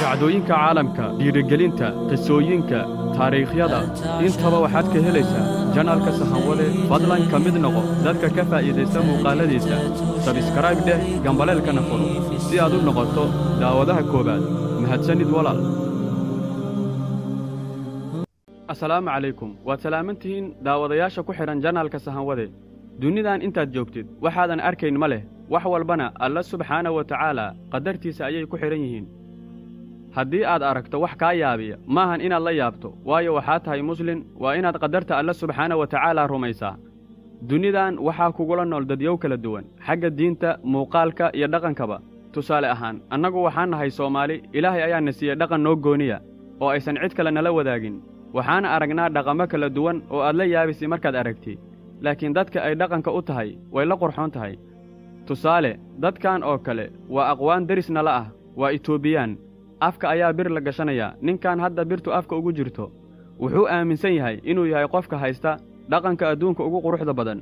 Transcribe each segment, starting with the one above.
dhacdooyinka caalamka dhiirigelinta qisooyinka taariikhyada. Intaba waxaad ka helaysaa janaalka sahanwade fadlan ka mid noqo dadka ka faa'iidaysta muuqaaladiisa. Sabskrayb dheh gambaleelkana furo si aad u noqoto daawadaha koowaad. Mahadsanid walaal. Assalaamu calaykum. Waad salaamantihiin daawadayaasha ku xidhan janaalka sahanwade. Dunidan intaad joogtid waxaadan arkayn ma leh. Wax walbana alla subxaana wa tacaala qadartiisa ayay ku xidhan yihiin haddii aad aragto wax kaa yaabiya maahan inaad la yaabto waayo waxaa tahay muslin waa inaad qadarta alla subxaana wa tacaala rumaysaa. Dunidan waxaa kugula nool dadyow kala duwan xagga diinta muuqaalka iyo dhaqankaba. Tusaale ahaan annagu waxaan nahay soomaali ilaahay ayaana siiyey dhaqan noo gooniya oo aysan cid kale nala wadaagin. Waxaana aragnaa dhaqamo kala duwan oo aad la yaabisay markaad aragti. Laakiin dadka ay dhaqanka u tahay way la qurxoon tahay. Tusaale dadkan oo kale waa aqwaan deris nala ah waa itoobiyaan afka ayaa bir la gashanayaa ninkan hadda birtu afka ugu jirto wuxuu aaminsan yahay inuu yahay qofka haysta dhaqanka adduunka ugu quruxda badan.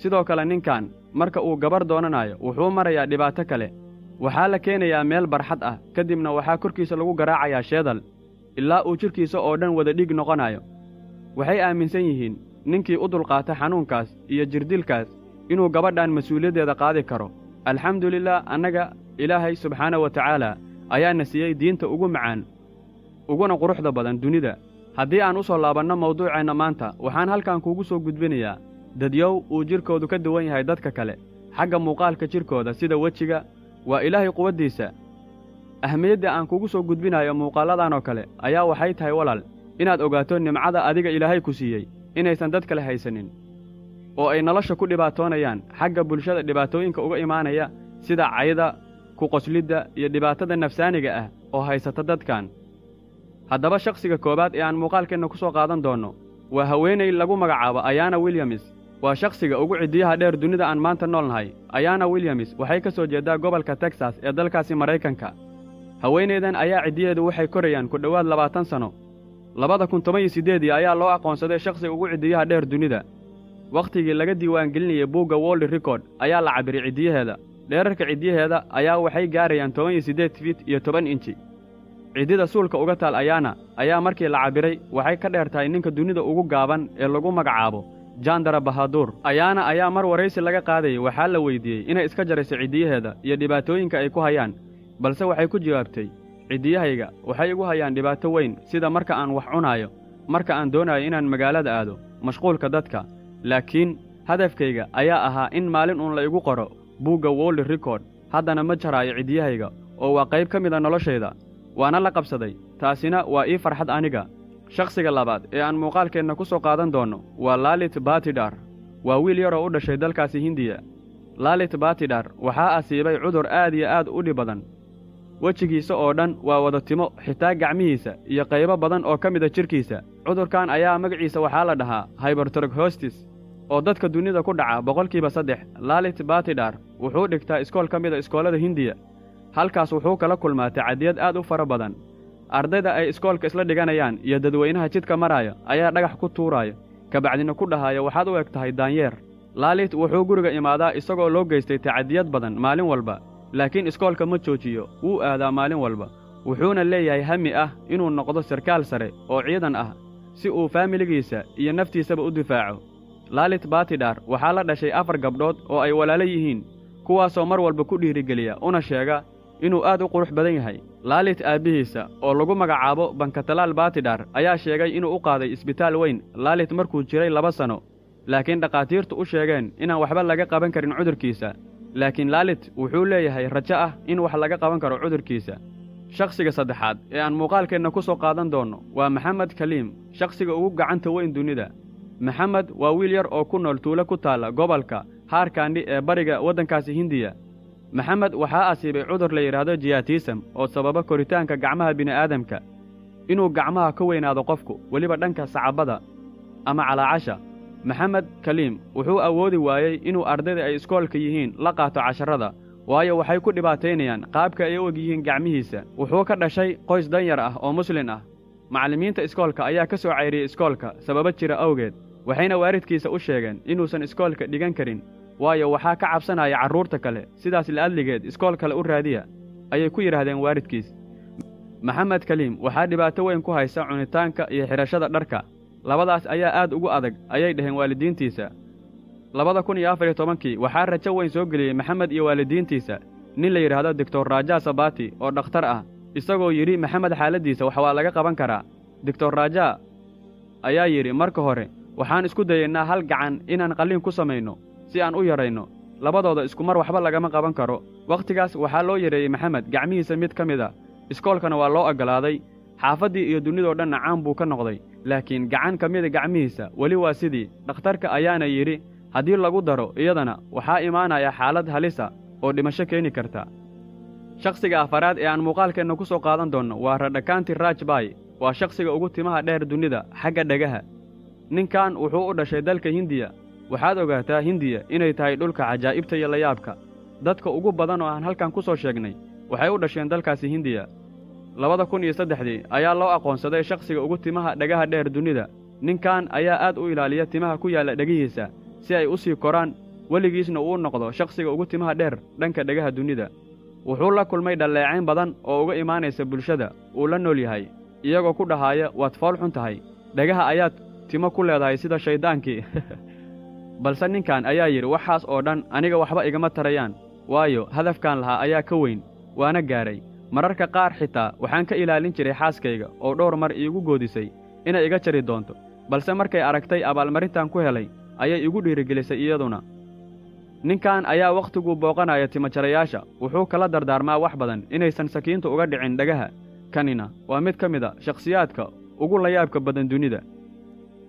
Sidoo kale ninkan marka uu gabar doonanayo wuxuu marayaa dhibaato kale. Waxaa la keenayaa meel barxad ah ka dibna waxaa korkiisa lagu garaacayaa sheedal ilaa uu jidhkiisa oo dhan wada dhiig noqonayo waxay aaminsan yihiin ninkii u dulqaata xanuunkaas iyo jirdilkaas inuu gabadhan mas'uuliyaddeeda qaadi karo. Alxamdulilah annaga ilaahay subxaana wa tacaala ayaana siiyey diinta ugu macaan uguna quruxda badan dunida. Haddii aan u soo laabanno mawduuceenna maanta waxaan halkan kuugu soo gudbinayaa. Dadyow uu jidhkoodu ka duwan yahay dadka kale. Xagga muuqaalka jidhkooda sida wejiga waa ilaahay quwaddiisa ahmiyadda aan kugu soo gudbinayo muuqaalladan oo kale ayaa waxay tahay walaal. Inaad ogaato nimcada adiga ilaahay ku siiyey inaysan dad kale haysanin oo ay nolosha ku dhibaatoonayaan. Xagga bulshada dhibaatooyinka uga imaanaya sida cayda ku qoslidda iyo dhibaatada nafsaaniga ah oo haysata dadkan. Haddaba shakhsiga koowaad ee aan muuqaalkeenna ku soo qaadan doonno waa haweenay lagu magacaabo ayaana wilyamis waa shakhsiga ugu ciddiyaha dheer dunida aan maanta nool nahay ayaana wilyamis waxay ka soo jeeddaa gobolka teksas ee dalkaasi maraykanka. Haweenaydan ayaa ciddiyeedu waxay korayaan ku dhowaad labaatan sanno labada kun toban iyo siddeedii ayaa loo aqoonsaday shakhsiga ugu ciddiyaha dheer dunida. Wakhtigii laga diiwaangelinayay buugga woldi rekord ayaa la cabbiray ciddiyaheeda dheerarka ciddiyaheeda ayaa waxay gaarayaan toban iyo siddeed fiit iyo toban inji ciddida suulka uga taal ayaana ayaa markii la cabbiray waxay ka dheer tahay ninka dunida ugu gaaban ee lagu magacaabo jandara bahaduur ayaana ayaa mar waraysi laga qaadayay waxaa la weyddiiyey inay iska jarayso ciddiyaheeda iyo dhibaatooyinka ay ku hayaan balse waxay ku jawaabtay ciddiyahayga waxay igu hayaan dhibaato weyn sida marka aan wax cunaayo marka aan doonayo inaan magaalada aado mashquulka dadka. Laakiin hadafkayga ayaa ahaa in maalin uun la igu qoro buugga woldi rekord haddana ma jaraayo ciddiyahayga oo waa qayb ka mida noloshayda waana la qabsaday. Taasina waa ii farxad aniga. Shakhsiga labaad ee aan muuqaalkeenna ku soo qaadan doonno waa laalit batidhar waa wiil yaroo u dhashay dalkaasi hindiya. Laalit batidhar waxaa asiibay cudur aad iyo aad u dhib badan. Wejigiisa oo dhan waa wada timo xitaa gacmihiisa iyo qaybo badan oo ka mida jidhkiisa cudurkan ayaa magaciisa waxaa la dhahaa hybertorghostis oo dadka dunida ku dhaca boqolkiiba saddex laalit batidhar wuxuu dhigtaa iskool ka mida iskoolada hindiya. Halkaas wuxuu kala kulmaa tacadiyad aad u fara badan. Ardayda ay iskoolka isla dhiganayaan iyo dadweynaha jidka maraayo ayaa dhagax ku tuuraayo kabacdina ku dhahaayo waxaad u eg tahay daanyeer. Laalit wuxuu guriga imaadaa isagoo loo geystay tacadiyad badan maalin walba laakiin iskoolka ma joojiyo wuu aadaa maalin walba. Wuxuuna leeyahay hami ah inuu noqdo sarkaal sare oo ciidan ah si uu faamiligiisa iyo naftiisaba u difaaco laalit batidhar waxaa la dhashay afar gabdhood oo ay walaalo yihiin kuwaasoo mar walba ku dhiirigeliya una sheega inuu aad u qurux badan yahay. Laalit aabbihiisa oo lagu magacaabo bankatalaal batidhar ayaa sheegay inuu u qaaday isbitaal weyn. Laalit markuu jiray laba sanno laakiin dhakhaatiirtu u sheegeen inaan waxba laga qaban karin cudurkiisa. Laakiin laalit wuxuu leeyahay rajo ah in wax laga qaban karo cudurkiisa. Shakhsiga saddexaad ee aan muuqaalkeenna ku soo qaadan doonno waa maxamed kaliim shakhsiga ugu gacanta weyn dunida maxamed waa wiil yar oo ku nool tuulo ku taalla gobolka haarkandhi ee bariga waddankaasi hindiya. Maxamed waxaa asiibay cudur la yidhaahdo jiyatisam oo sababa koritaanka gacmaha bini'aadamka. Inuu gacmaha ka weynaado qofku weliba dhanka sacabada ama calaacasha. Maxamed kaliim wuxuu awoodi waayey inuu ardayda ay iskoolka yihiin la qaato casharrada waayo waxay ku dhibaataynayaan qaabka ay u eg yihiin gacmihiisa. Wuxuu ka dhashay qoys danyar ah oo muslin ah. Macallimiinta iskoolka ayaa ka soo cayriyey iskoolka sababo jira awgeed waxayna waalidkiisa u sheegeen inuusan iskoolka dhigan karin. Waayo waxaa ka cabsanaya carruurta kale sidaas la'adligeed iskool kale u raadiya ayay ku yidhaahdeen waalidkiis maxamed kaliim waxaa dhibaato weyn ku haysa cunitaanka iyo xidhashada dharka. Labadaas ayaa aad ugu adag ayay dhaheen waalidiintiisa. Labada kun iyo afar iyo tobankii waxaa rajo weyn soo geliyey maxamed iyo waalidiintiisa. Nin la yidhaahdo doctor raja sabati oo dhakhtar ah isagoo yidhi maxamed xaaladdiisa wax waa laga qaban karaa. Doctor raja ayaa yidhi marka hore waxaan isku dayaynaa hal gacan inaan qalliin ku samayno si aan u yarayno. Labadooda iskumar waxba lagama qaban karo. Wakhtigaas waxaa loo yareeyey maxamed gacmihiisa mid ka mid a iskoolkana waa loo oggolaaday xaafaddii iyo dunnidoo dhanna caan buu ka noqday. Laakiin gacan ka mida gacmihiisa weli waa sidii. Dhakhtarka ayaana yidhi haddii lagu daro iyadana waxaa imaanaya xaalad halisa oo dhimasho keeni karta. Shakhsiga afaraad ee aan muuqaalkeenna ku soo qaadan doonno waa radhakaanti rajbay waa shakhsiga ugu timaha dheer dunnida xagga dhegaha ninkan wuxuu u dhashay dalka hindiya. Waxaad ogaataa hindiya inay tahay dhulka cajaa'ibta iyo layaabka. Dadka ugu badan oo aan halkan ku soo sheegnay waxay u dhasheen dalkaasi hindiya. Labada kun iyo saddexdii ayaa loo aqoonsaday shakhsiga ugu timaha dhagaha dheer dunida. Ninkan ayaa aad u ilaaliya timaha ku yaalla dhegihiisa si ay u sii koraan weligiisna uu noqdo shakhsiga ugu timaha dheer dhanka dhegaha dunida. Wuxuu la kulmay dhalleecayn badan oo uga imaanaysa bulshada uu la nool yahay iyagoo ku dhahaaya waad fool xun tahay. Dhagaha ayaad timo ku leedahay sida shayddaankii balse ninkan ayaa yidhi waxaas oo dhan aniga waxba igama tarayaan. Waayo hadafkan lahaa ayaa ka weyn waana gaadhay mararka qaar xitaa waxaan ka ilaalin jiray xaaskayga oo dhowr mar iigu goodisay inay iga jari doonto. Balse markay aragtay abaalmarintan ku helay ayay igu dhiirigelisay iyaduna. Ninkan ayaa wakhtiguu booqanaya timajarayaasha. Wuxuu kala dardaarmaa wax badan inaysan sakiinta uga dhicin dhagaha. Kanina waa mid ka mid a shakhsiyaadka ugu layaabka badan dunida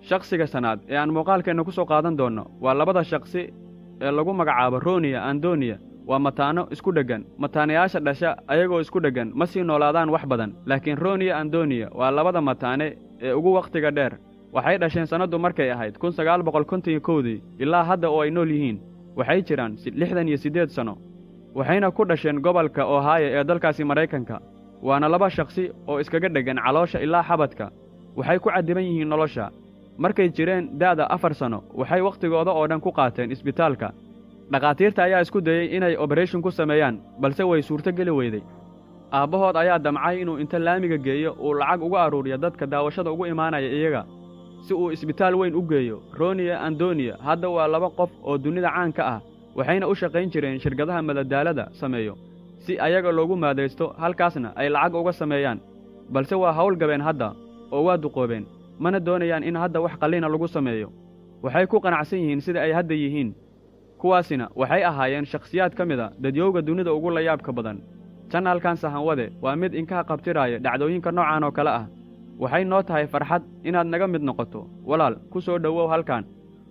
shakhsiga sannaad ee aan muuqaalkeenna ku soo qaadan doonno waa labada shakhsi ee lagu magacaabo roniya andoniya. Waa mataano isku dheggan mataanayaasha dhasha ayagoo isku dheggan ma sii noolaadaan wax badan. Laakiin roniya andoniya waa labada mataane ee ugu wakhtiga dheer. Waxay dhasheen sannaddu markay ahayd kun sagaal boqol konton iyo kowdii ilaa hadda oo ay nool yihiin. Waxay jiraan lixdan iyo siddeed sanno waxayna ku dhasheen gobolka ohaayo ee dalkaasi maraykanka. Waana laba shakhsi oo iskaga dheggan caloosha ilaa xabadka. Waxay ku caddiban yihiin nolosha markay jireen da'da afar sanno waxay wakhtigooda oo dhan ku qaateen isbitaalka. Dhakhaatiirta ayaa isku dayey inay obarashin ku sameeyaan balse way suurto geli weyday. Aabbahood ayaa damcay inuu inta laamiga geeyo uu lacag uga aruuriyo dadka daawashada ugu imaanaya iyaga si uu isbitaal weyn u geeyo. Roniya andoniya hadda waa laba qof oo dunida caan ka ah waxayna u shaqayn jireen shirkadaha madadaalada sameeyo si ayaga loogu maadaysto halkaasna ay lacag uga sameeyaan. Balse waa hawl gabeen hadda oo waa duqoobeen mana doonayaan in hadda wax qalliina lagu sameeyo. Waxay ku qanacsan yihiin sida ay hadda yihiin. Kuwaasina waxay ahaayeen shakhsiyaad ka mid a dadyowga dunida ugu layaabka badan. Janaalkan sahanwade waa mid inkaha qabtiraaya dhacdooyinka noocan oo kale ah. Waxay noo tahay farxad inaad naga mid noqoto. Walaal ku soo dhowow halkan.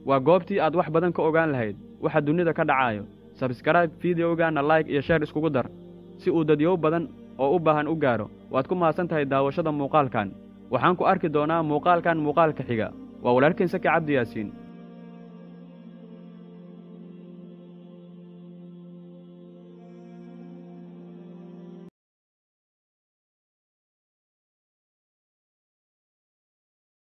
Waa goobtii aad wax badan ka ogaan lahayd. Waxa dunida ka dhacaayo. Sabskraibe fideogaana like iyo sheer iskugu dar. Si uu dadyow badan oo u baahan u gaaro waad ku mahadsan tahay daawashada muuqaalkan waxaan ku arki doonaa muuqaalkan muuqaalka xiga. Waa walaalkiin saki cabdi yaasiin